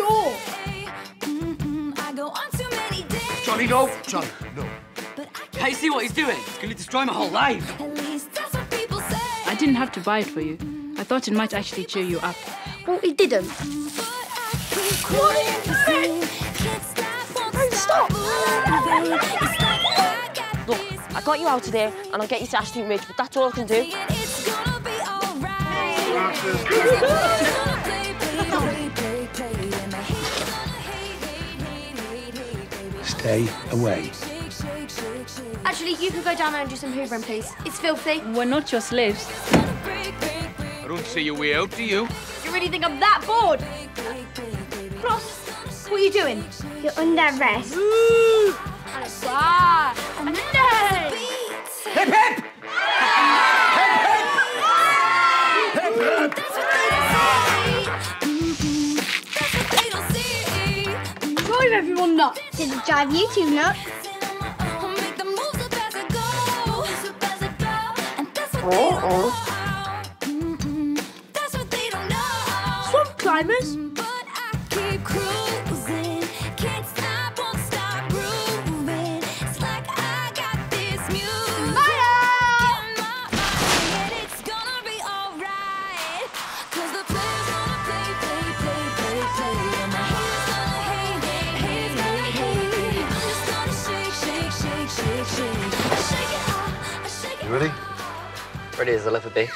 Open the door. Johnny, no. Johnny, no. Hey, see what he's doing? He's going to destroy my whole life. I didn't have to buy it for you. I thought it might actually cheer you up. Well, it didn't. What are you doing? Stop! Look, I got you out of there and I'll get you to Ashdene Ridge, but that's all I can do. Stay away. Actually, you can go down there and do some hoovering, please. It's filthy. We're not your slaves. I don't see your way out, do you? You really think I'm that bored? Ross, what are you doing? You're under arrest. Ah, no! Drive everyone nuts. Did it drive you two nuts? Swamp climbers. ready? Ready as I'll ever be.